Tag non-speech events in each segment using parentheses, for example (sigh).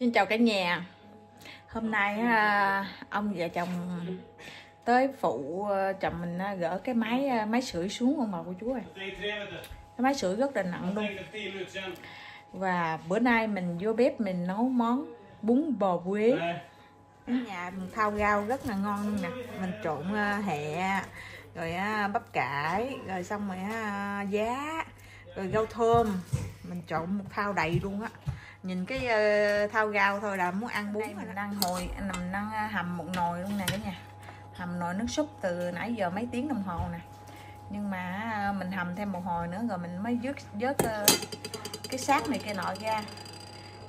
Xin chào cả nhà. Hôm nay à, ông và chồng tới phụ ờ, chồng mình à, gỡ cái máy à, máy sưởi xuống ông bà của chú ơi Cái máy sưởi rất là nặng luôn. Và bữa nay mình vô bếp mình nấu món bún bò quế. Ở nhà mình thao rau rất là ngon luôn nè. Mình trộn hẹ, rồi bắp cải, rồi xong rồi giá, rồi rau thơm. Mình trộn một thao đầy luôn á nhìn cái uh, thao rau thôi là muốn ăn bún Đây mình đang hồi mình đang ờ, hầm một nồi luôn nè cả nhà. Hầm nồi nước súp từ nãy giờ mấy tiếng đồng hồ nè. Nhưng mà ờ, mình hầm thêm một hồi nữa rồi mình mới vớt vớt uh, cái xác này cái nọ ra.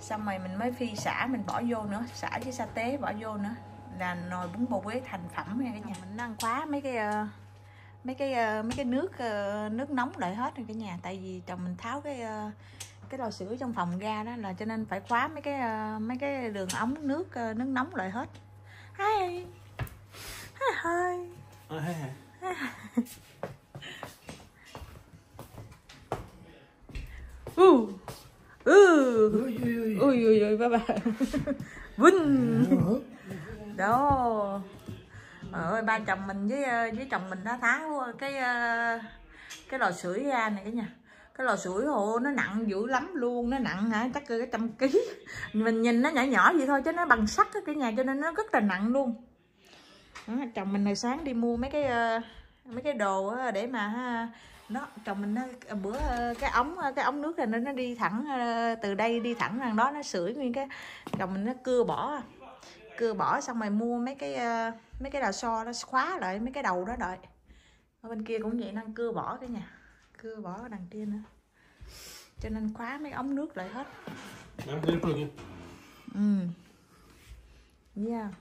Xong rồi mình mới phi xả mình bỏ vô nữa xả với sa tế bỏ vô nữa. Là nồi bún bò quế thành phẩm nha cả nhà. Mình đang khóa mấy cái uh, mấy cái uh, mấy cái nước uh, nước nóng lại hết rồi cả nhà. Tại vì chồng mình tháo cái uh, cái lò sưởi trong phòng ra đó là cho nên phải khóa mấy cái uh, mấy cái đường ống nước uh, nước nóng lại hết. Hai hai ừ ừ ui ui ui. Ba ba (laughs) vinh. Đó. Ơi ba chồng mình với với chồng mình đã tháo cái cái lò sưởi ra này cả nhà cái lò sưởi hồ nó nặng dữ lắm luôn. Nó nặng hả? Chắc cái trăm ký. Mình nhìn nó nhỏ nhỏ vậy thôi chứ nó bằng sắt cái nhà cho nên nó rất là nặng luôn. Đó, chồng mình hồi sáng đi mua mấy cái uh, mấy cái đồ để mà ha, nó chồng mình nó ờ, bữa ờ, cái ống cái ống nước này nó nó đi thẳng từ đây đi thẳng rằng đó nó sưởi nguyên cái chồng mình nó cưa bỏ. Cưa bỏ xong rồi mua mấy cái uh, mấy cái đào so nó khóa lại mấy cái đầu đó đợi. Ở bên kia cũng vậy năng cưa bỏ cái nhà cưa bỏ ở đằng kia nữa. Cho nên khóa mấy ống nước lại hết. Ừ. Yeah.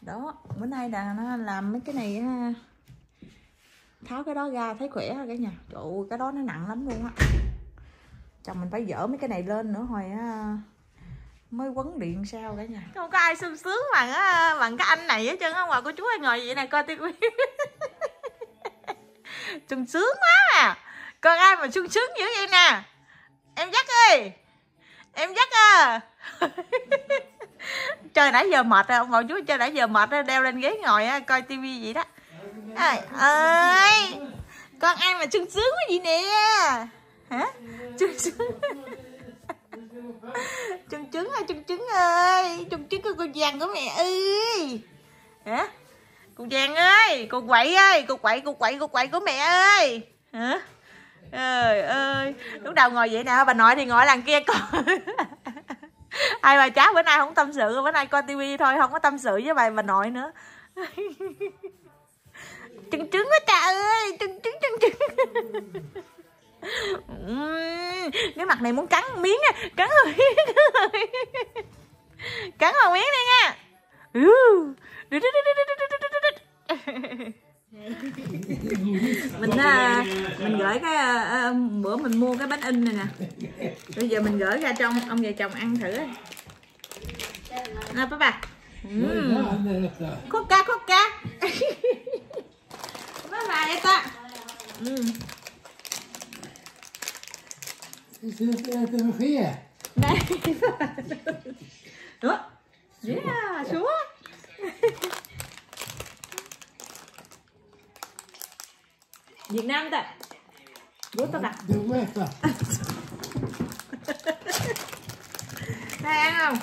Đó bữa nay là nó làm mấy cái này tháo cái đó ra thấy khỏe rồi cả nhà. Trời ơi, cái đó nó nặng lắm luôn á. Chồng mình phải dỡ mấy cái này lên nữa hồi á mới quấn điện sao cả nhà. Không có ai sung sướng bằng á bằng cái anh này hết trơn á. Ngoài cô chú ơi ngồi vậy này coi tivi (laughs) sung sướng quá à. Con ai mà sung sướng dữ vậy nè? Em dắt ơi. Em dắt à. (laughs) Chơi nãy giờ mệt rồi ông bà chú chơi nãy giờ mệt rồi đeo lên ghế ngồi à. coi tivi vậy đó. Ơi ơi. Con ai mà sung sướng quá vậy nè? Hả? Sung sướng. (laughs) Chung trứng à, ơi chung trứng ơi. Chung trứng của con vàng của mẹ ơi. Hả? Cô giang ơi, cô quậy ơi, cô quậy cô quậy cô quậy của mẹ ơi. Hả? Trời ơi, lúc đầu ngồi vậy nè, bà nội thì ngồi làng kia còn (laughs) ai bà cháu bữa nay không tâm sự, bữa nay coi tivi thôi, không có tâm sự với bà bà nội nữa. (laughs) Trứng trứng quá trời ơi trứng trứng (laughs) trứng. Trứng cái mặt này muốn cắn miếng nha cắn rồi cắn vào miếng. Đi nha. (laughs) mình à, mình gửi cái à, bữa mình mua cái bánh in này nè bây giờ mình gửi ra trong ông vợ chồng ăn thử nè bác bà khúc cá khúc cá bác bà vậy ta ừ. Đây. (laughs) Ủa? Yeah, xuống. Việt Nam ta. Bố tao đặt. Đây ăn không?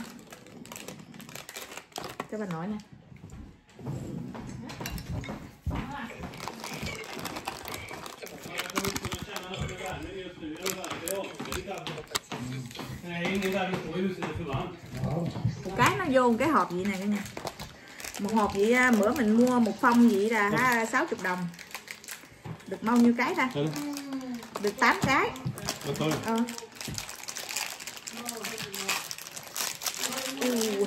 Cho bà nói nè. một cái nó vô một cái hộp vậy này cả nhà một hộp vậy bữa mình mua một phong vậy là ha 60 đồng được bao nhiêu cái ta được 8 cái. Ờ. Ừ.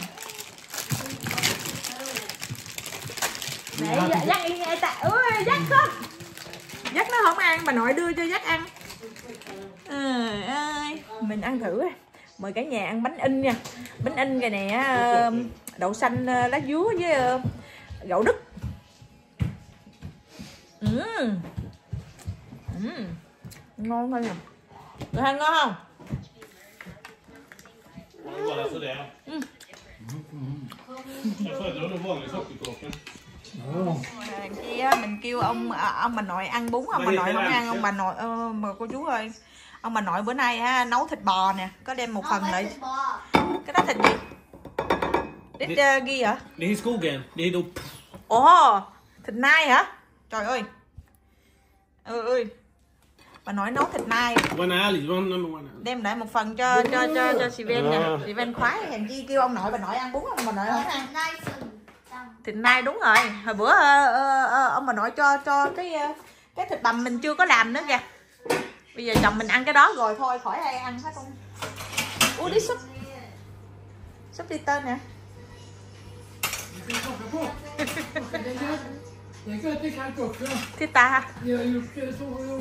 Để dắt đi nghe ta ui dắt không? Dắt nó không ăn bà nội đưa cho dắt ăn. À, ơi mình ăn thử mời cả nhà ăn bánh in nha. Bánh in cái này đậu xanh lá dúa với gạo đứt uhm. Uhm. ngon thôi nè Người ăn ngon không? Sockerkaka. Đằng kia mình kêu ông à, ông bà nội ăn bún ông bà nội không ăn ông bà nội ờ, mà cô chú ơi. Ông bà nội bữa nay ha, nấu thịt bò nè có đem một phần lại. Cái đó thịt gì? Thịt uh, ghi hả? Det är skogen. Är då... ồ thịt nai hả? Trời ơi. Ơi ơi bà nội nấu thịt nai đem lại một phần cho cho cho cho chị Ven nè. Chị Ven khoái hèn chi kêu ông nội bà nội ăn bún ông bà nội không ăn thịt nai đúng rồi. Hồi bữa ờ, ờ, ờ, ông bà nội cho cho cái cái thịt bằm mình chưa có làm nữa kìa. Bây giờ chồng mình ăn cái đó rồi thôi khỏi ai ăn hết luôn uống đi súp. Súp đi tên nè (laughs) Thiết ta?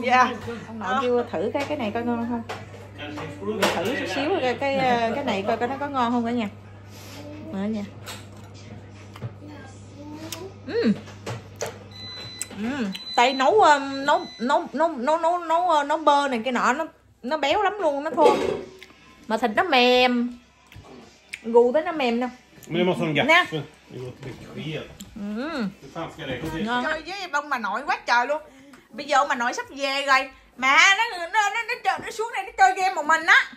Dạ. Ông nội kêu thử cái cái này coi ngon không? Thử chút xíu cái cái, cái này coi coi nó có ngon không cả nhà. Mở nha. Ừm. Ừm. tại nấu um, nấu nấu nấu nấu nấu nấu uh, nấu bơ này cái nọ nó nó béo lắm luôn nó thô mà thịt nó mềm. Gù tới nó mềm nè. Men jag Det. Ừm. Hur fan ska det gå till? với ông bà nội quá trời luôn. Bây giờ ông bà nội sắp về rồi. Mà nó nó nó, nó, chơi, nó xuống đây nó chơi game một mình á.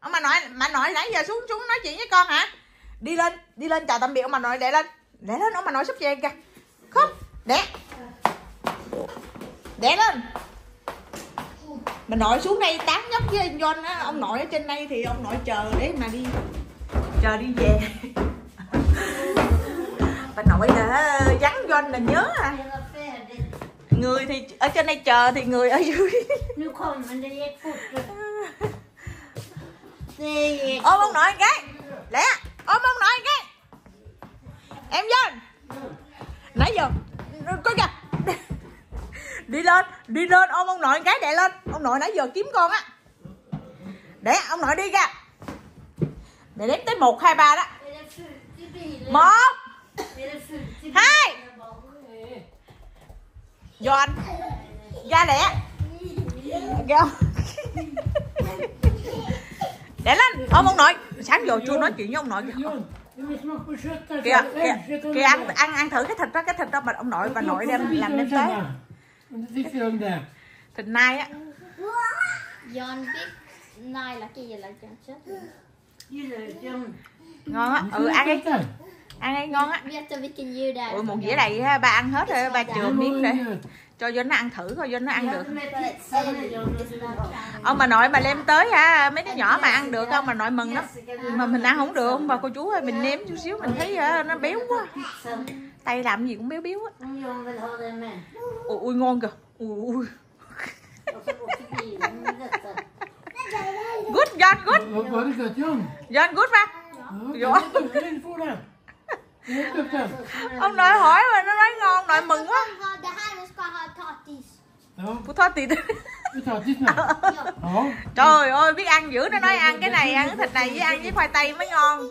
Ông bà nội bà nội nãy giờ xuống xuống nói chuyện với con hả? Đi lên đi lên chào tạm biệt. Ông bà nội để lên. Để lên ông bà nội sắp về kìa. Không để. Để lên. Bà nội xuống đây tán nhóc với anh John á. Ông nội ở trên đây thì ông nội chờ để mà đi chờ đi về bà nội đã vắng John là nhớ à. Người thì ở trên đây chờ thì người ở dưới. Nu kommer det gick fort. Det gick ôm ông nội cái. Lẹ ôm ông nội cái. Em John nãy giờ có kìa. Đi lên đi lên ôm ông nội cái đè lên. Ông nội nãy giờ kiếm con á. Để ông nội đi ra để đếm tới một hai ba đó. Một Hai. John ra lẹ kìa để lên. Ôm ông nội. Sáng giờ chưa nói chuyện với ông nội kìa. Kìa kìa, kìa ăn ăn ăn thử cái thịt đó cái thịt đó mà ông nội bà nội đem làm đem tới. Thịt nai á. Jan fick Naila gillar kanske. Gillar John. ngon á. Ừ ăn đi. Ăn đi ngon á. Ui một dĩa đầy ha, ba ăn hết rồi ba chừa miếng rồi. Oj, cho vô nó ăn thử coi vô nó ăn được. och sådär. ông bà nội mà đem tới ha mấy đứa nhỏ mà ăn được ông bà nội mừng lắm. Mà mình ăn không được ông bà cô chú ơi mình nếm chút xíu mình thấy hả, nó béo quá. Pizza. tay làm gì cũng béo béo á. Ui, ui ngon kìa. Ui, ui. Good John good. John? Good ba Ja, ông nội hỏi mà nó nói ngon nội mừng quá. Det här ska ha tatis. Thoát trời ơi biết ăn dữ nó nói ăn cái này ăn cái thịt này với ăn với khoai tây mới ngon.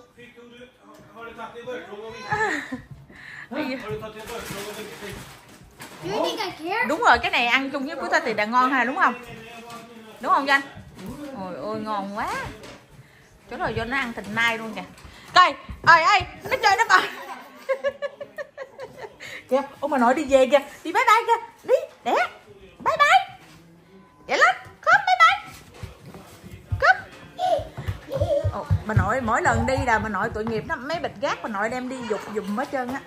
Đúng rồi cái này ăn chung với bún thịt thì đã ngon ha đúng không? Đúng không danh? Ôi ôi ngon quá. Chỗ rồi vô nó ăn thịt nai luôn kìa. Coi ơi ơi nó chơi nó coi kìa ông bà nội đi về kìa. Đi bye bye kìa. Đi đẻ. Bye bye. Đẻ lên. Khóc bye bye. Cúp Ồ, bà nội mỗi lần đi là bà nội tội nghiệp lắm. Mấy bịch gác bà nội đem đi dục dùm hết trơn á.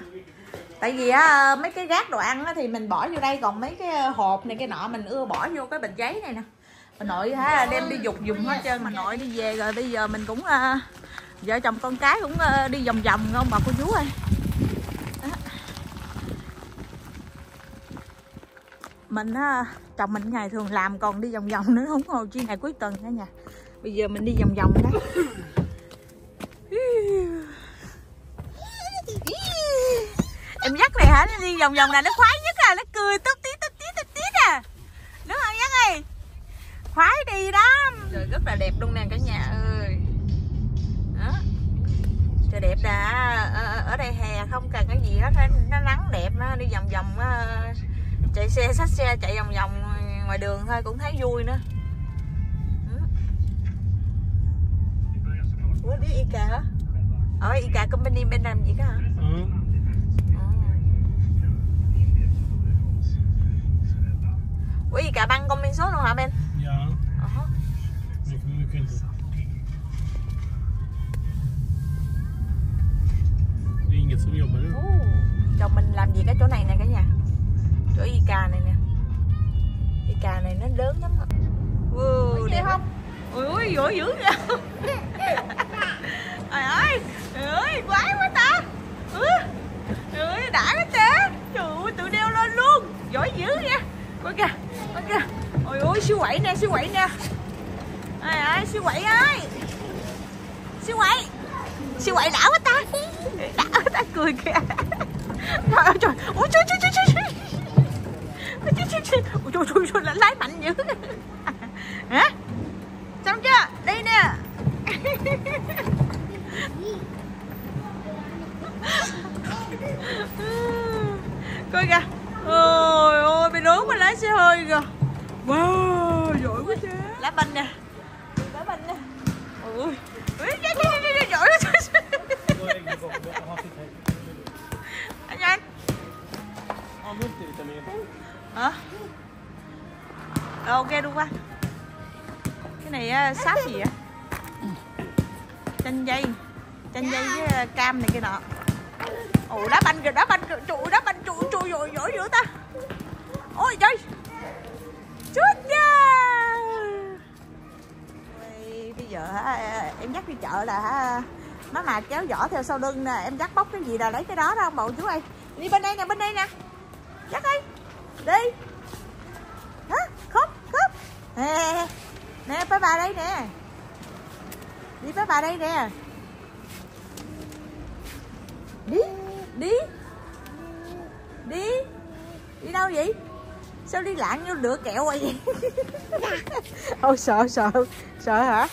Tại vì á mấy cái gác đồ ăn á thì mình bỏ vô đây còn mấy cái hộp này cái nọ mình ưa bỏ vô cái bịch giấy này nè. Bà nội ha đem đi dục dùm hết trơn. Mà nội đi về rồi bây giờ mình cũng uh, vợ chồng con cái cũng uh, đi vòng vòng không bà cô chú ơi Đó mình á chồng mình ngày thường làm còn đi vòng vòng nữa không ngồi chi ngày cuối tuần cả nhà. Bây giờ mình đi vòng vòng đó. Em dắt này hả? Nó đi vòng vòng này nó khoái nhất à nó cười tức tí tức tí tức tí à. Đúng không dắt ơi khoái đi đó. Rồi rất là đẹp luôn nè cả nhà ơi. Đó. Trời đẹp đã. Ở, ở đây hè không cần cái gì hết nó nắng đẹp nó đi vòng vòng ờ, chạy xe xách xe chạy vòng vòng ngoài đường thôi cũng thấy vui nữa Ừ. ủa đi Ica hả ở Ica company bên làm gì cả hả Ừ. ủa Ica băng công bên số luôn hả bên mycket inte. Det är inget som jobbar nu. Ồ, chồng mình làm gì cái chỗ này nè cả nhà chỗ Ica này nè. Ica này nó lớn lắm wow, đẹp không? Ui ui dữ dữ kìa (laughs) trời ơi trời ơi quái quá ta. Ừ. trời ơi đã cái té trời ơi tự đeo lên luôn. Giỏi dữ nha coi kìa coi kìa ôi ôi siêu quậy nè siêu quậy nè. Trời ơi siêu quậy ơi. Siêu quậy. Siêu quậy đã quá ta. Đã quá ta cười kìa. (laughs) Trời ơi trời. Ôi trời trời trời trời Ôi, trời, trời, trời. Trời, trời, lái mạnh dữ hả xong chưa đây nè coi kìa ôi ôi bị đốn mà lái xe hơi kìa wow giỏi quá chứ lá banh nè lá banh nè ôi ui giỏi quá anh anh hả Ờ, ok luôn qua cái này á, sáp gì vậy? Chanh dây. Chanh dây với cam này kia nọ. Ồ đá banh kìa đá banh kìa. Trụ đá banh trụ trụ rồi giỏi dữ ta. Ôi trời. Chết nha bây giờ em dắt đi chợ là má mà kéo giỏ theo sau lưng nè. Em dắt bóc cái gì là lấy cái đó đó ông bầu chú ơi. Đi bên đây nè bên đây nè. Dắt đi đi. Hả? Khóc khóc. Nè nè với bà đây nè. Đi với bà đây nè. Đi đi. Đi. Đi đâu vậy? Sao đi lạng như lửa kẹo vậy? (laughs) Ôi sợ sợ. Sợ hả?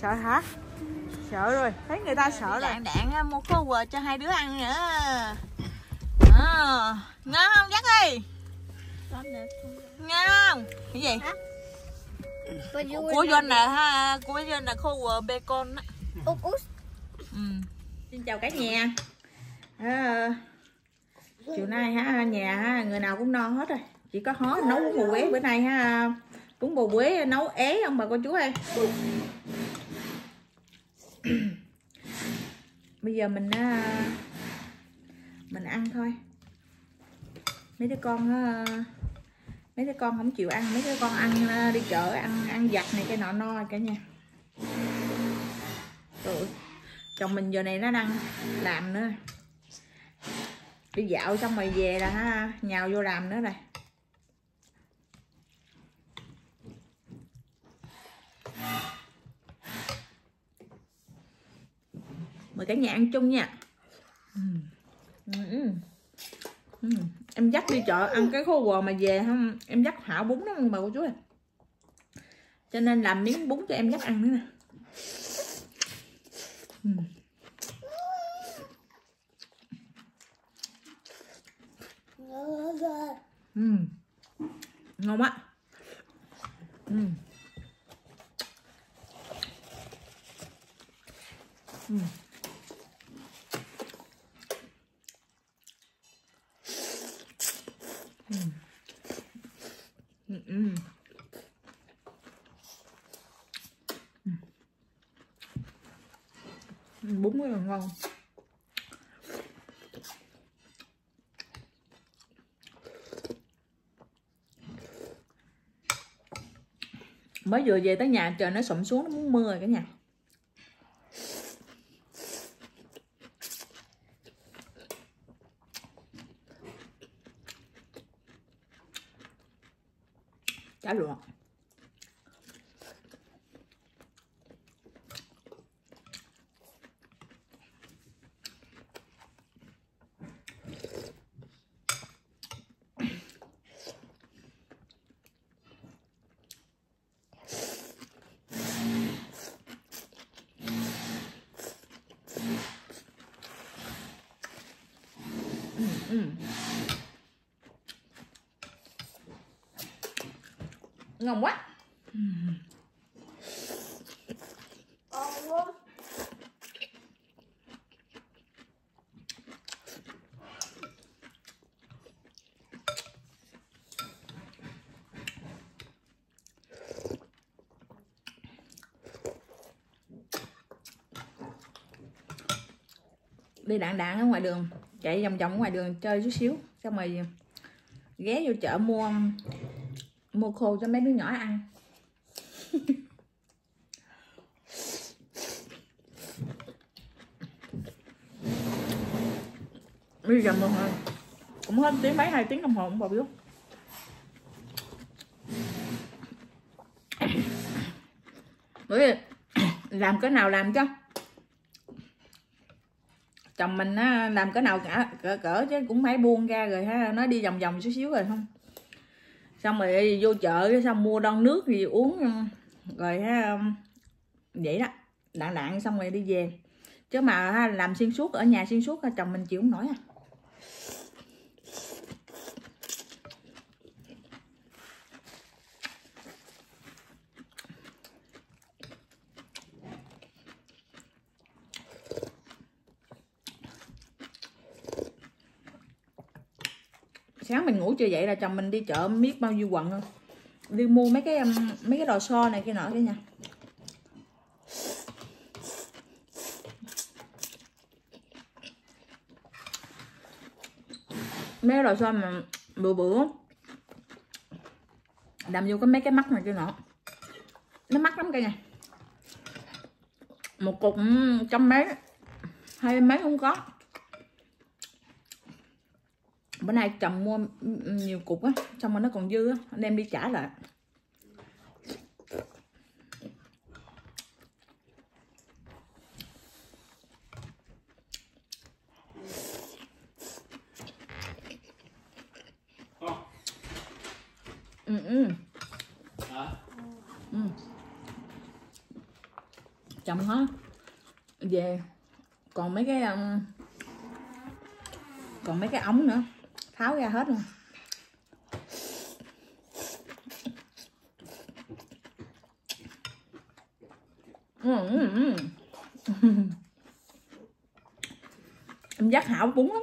Sợ hả? Sợ rồi. Thấy người ta sợ rồi. Đạn đạn mua khô quờ cho hai đứa ăn nữa. À, ngon không dắt đi ngon. Không cái gì? Của doanh là ha của doanh là khô quờ bacon á. Úp úp. ừ. xin chào cả nhà. À, chiều nay ha nhà ha người nào cũng no hết rồi. Chỉ có hó nấu bún bò quế bữa nay ha bún bò quế nấu ế ông bà cô chú ơi. Bây giờ mình à, mình ăn thôi. Mấy đứa con mấy đứa con không chịu ăn, mấy đứa con ăn ờ, đi chợ ăn ăn giặt này cái nọ no cả nhà Trời chồng mình giờ này nó đang làm nữa đi dạo xong rồi về là ha nhào vô làm nữa này. mời cả nhà ăn chung nha Ừm. Ừm. Ừm em dắt đi chợ, ăn cái khô quờ mà về không em dắt hảo bún đó mà cô chú ơi cho nên làm miếng bún cho em dắt ăn nữa nè Ừm. Ngon quá Ừm. Ừm. Ừm. Ừm. Ừm, bún rất là ngon mới vừa về tới nhà trời nó sụm xuống nó muốn mưa rồi cả nhà Hasta. ngon quá. Đi đạn đạn ở ngoài đường, chạy vòng vòng ngoài đường chơi chút xíu, xong rồi ghé vô chợ mua mua khô cho mấy đứa nhỏ ăn. (laughs) Bây giờ mà hồi cũng hết tiếng mấy hai tiếng đồng hồ cũng bà biết. Bởi (coughs) làm cái nào làm cho chồng mình á, làm cái nào cả cỡ, cỡ chứ cũng phải buông ra rồi ha nó đi vòng vòng chút xíu rồi không? Xong rồi vô chợ xong mua đon nước gì uống ừ. rồi ha vậy đó đạn đạn xong rồi đi về. Chứ mà ha, làm xuyên suốt ở nhà xuyên suốt chồng mình chịu không nổi à. Sáng mình ngủ chưa dậy là chồng mình đi chợ biết bao nhiêu quận luôn. Đi mua mấy cái um, mấy cái đồ so này kia nọ kia nha. Mấy cái đồ so mà bự bự đầm vô có mấy cái mắt này kia nọ. Nó mắc lắm cả nha một cục um, trăm mấy, hai mấy không có bữa nay chồng mua ừ, nhiều cục á xong rồi nó còn dư á anh em đi trả lại. Ừ ừ. Ừ. Chồng hết về. Còn mấy cái um, còn mấy cái ống nữa tháo ra hết ừ, ừ, ừ. luôn (laughs) em giác hảo bún lắm.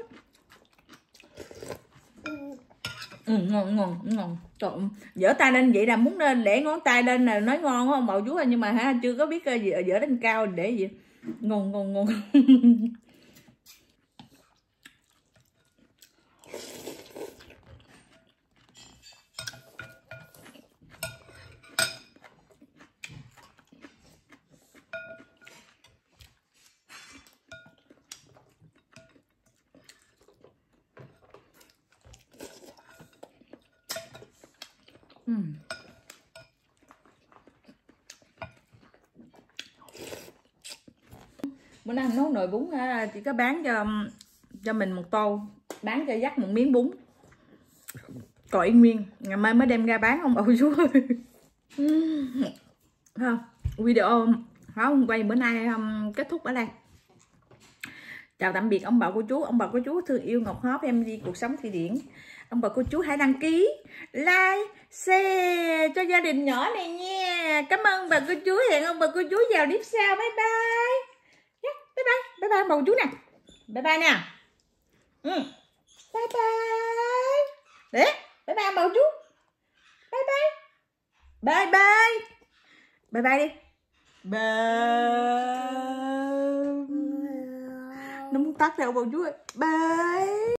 Ừ, ngon ngon ngon. Trời dở tay lên vậy là muốn lên để ngón tay lên là nói ngon không bầu chú nhưng mà ha chưa có biết ờ, ờ, dở lên cao để gì. Ngon ngon ngon. (laughs) Ừ. bữa nay nấu nồi bún chỉ có bán cho cho mình một tô bán cho dắt một miếng bún. Còn nguyên ngày mai mới đem ra bán không ôi chú ơi. (laughs) Không video không quay bữa nay um, kết thúc ở đây. Chào tạm biệt ông bà cô chú ông bà cô chú thương yêu ngọc hóp em đi cuộc sống thi điển ông bà cô chú hãy đăng ký like share cho gia đình nhỏ này nha. Cảm ơn bà cô chú hẹn ông bà cô chú vào clip sau. Bye bye. Yeah, bye bye. Bye bye bà cô chú nè. Bye bye nè. Ừ. bye bye. Để bye bye bà cô chú. Bye bye. Bye bye. Bye bye đi. Bye. Nó muốn tắt theo bà cô chú ơi. Bye.